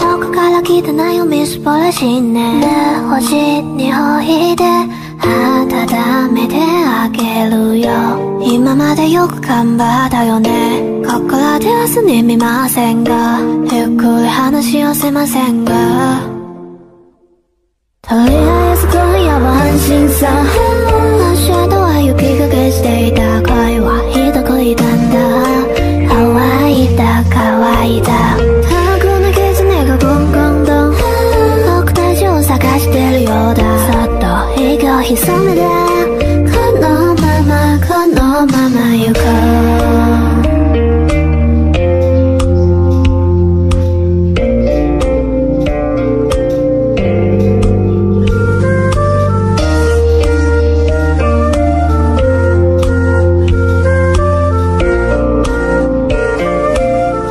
遠くから来てないをみすぼらしね。で星においで温めてあげるよ。今までよく頑張ったよね。ここらで明日に見ませんが。ゆっくり話をせませんが。とりあえず今夜は安心さ。足跡は雪かけしていた。恋はひどく痛んだ。